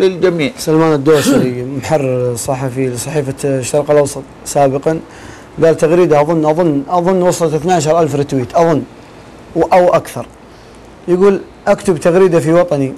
للجميع. سلمان الدوسري محرر صحفي لصحيفة الشرق الأوسط سابقا قال تغريدة أظن أظن أظن وصلت 12 ألف رتويت أظن أو أكثر. يقول أكتب تغريدة في وطني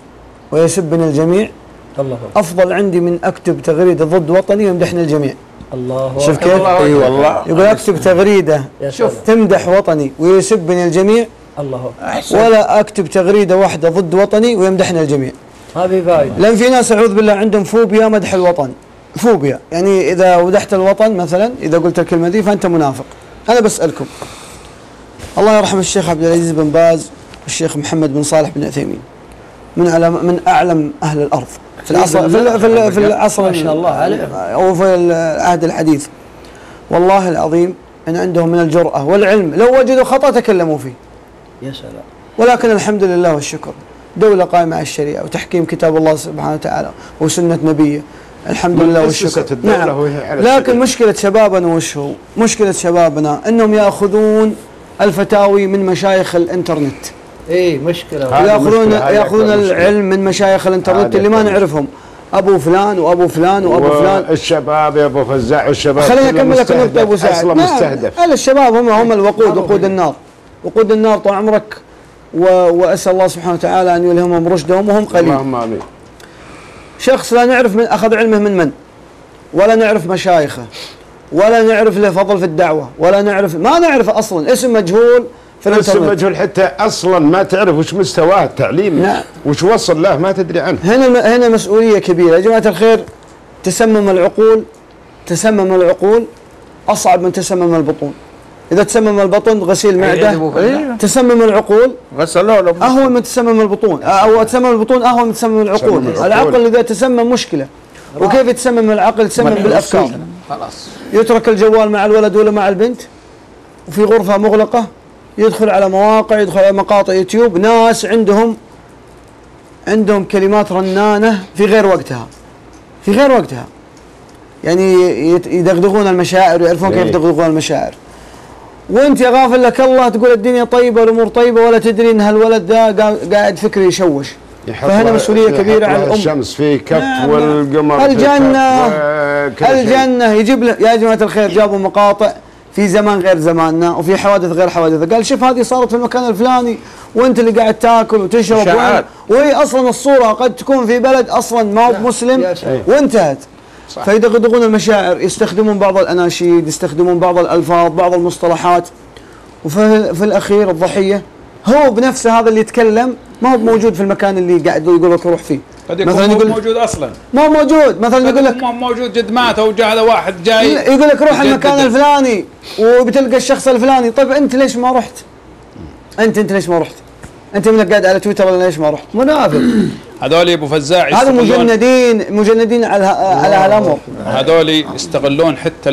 ويسبني الجميع. الله أفضل عندي من أكتب تغريدة ضد وطني ويمدحني الجميع. الله شوف كيف؟ اي والله يقول أكتب تغريدة يا شوف. تمدح وطني ويسبني الجميع. الله احسن ولا أكتب تغريدة واحدة ضد وطني ويمدحني الجميع. ما في فايده لأن في ناس أعوذ بالله عندهم فوبيا مدح الوطن. فوبيا. يعني إذا مدحت الوطن مثلا إذا قلت الكلمة دي فأنت منافق. أنا بسألكم. الله يرحم الشيخ عبد العزيز بن باز والشيخ محمد بن صالح بن عثيمين. من أعلم من أعلم أهل الأرض. في العصر في, ال- في, ال- في العصر ما شاء الله عليهم. أو في العهد الحديث. والله العظيم إن عندهم من الجرأة والعلم. لو وجدوا خطأ تكلموا فيه. يا سلام. ولكن الحمد لله والشكر. دولة قائمة على الشريعة وتحكيم كتاب الله سبحانه وتعالى وسنة نبيه. الحمد لله والشكر. على لكن الشريعة. مشكلة شبابنا وش هو؟ مشكلة شبابنا إنهم يأخذون الفتاوي من مشايخ الإنترنت. اي ياخذون مشكلة، ياخذون مشكلة. العلم من مشايخ الإنترنت اللي ما نعرفهم. أبو فلان وأبو فلان وأبو فلان. والشباب يا أبو فزاع والشباب خليني أكمل لك النقطة أبو. سعد. أصلا نعم، مستهدف. الشباب هم هم الوقود وقود. النار. وقود النار طول عمرك. وأسأل الله سبحانه وتعالى أن يلهمهم رشدهم وهم قليل. اللهم آمين. شخص لا نعرف من أخذ علمه من من؟ ولا نعرف مشايخه ولا نعرف له فضل في الدعوة ولا نعرف ما نعرف أصلا. اسم مجهول في الانترنت. مجهول حتى أصلا ما تعرف وش مستواه التعليمي نعم. وش وصل له ما تدري عنه. هنا هنا مسؤولية كبيرة. يا جماعة الخير تسمم العقول تسمم العقول أصعب من تسمم البطون. إذا تسمم البطن غسيل معدة. إيه. تسمم العقول. غسلوا له اهون من تسمم البطون. أو تسمم البطون اهون من تسمم العقول. العقل إذا تسمم مشكلة. وكيف يتسمم العقل؟ يتسمم بالأفكار. خلاص. يترك الجوال مع الولد ولا مع البنت. وفي غرفة مغلقة. يدخل على مواقع يدخل على مقاطع يوتيوب. ناس عندهم عندهم كلمات رنانة في غير وقتها. في غير وقتها. يعني يدغدغون المشاعر ويعرفون كيف إيه. يدغدغون المشاعر. وانت يا غافل لك الله تقول الدنيا طيبة والأمور طيبة ولا تدري إن هالولد قا- قاعد فكره يشوش. فهنا كبيرة له على الأم. الشمس في كف نعم، والقمر شيء. الجنة. يجيب له يا جماعة الخير جابوا مقاطع في زمان غير زماننا وفي حوادث غير حوادث. قال شوف هذه صارت في المكان الفلاني وانت اللي قاعد تاكل وتشرب وهي أصلا الصورة قد تكون في بلد أصلا ما هو مسلم. وانتهت. صح. فيدغدغون المشاعر يستخدمون بعض الأناشيد يستخدمون بعض الألفاظ بعض المصطلحات وفي في الأخير الضحية هو بنفسه هذا اللي يتكلم ما هو موجود في المكان اللي قاعد يقول لك روح فيه قد يكون مثلا مو يقول موجود أصلا ما هو موجود مثلا يقول لك مو موجود جد مات أو جاء هذا واحد جاي يقول لك روح. المكان الفلاني وبتلقى الشخص الفلاني طيب أنت ليش ما رحت؟ أنت أنت ليش ما رحت؟ أنت منك قاعد على تويتر ولا ليش ما رحت؟ منافق هذول أبو فزاع يستغلون. مجندين مجندين على على هالأمر. هذول يستغلون حتى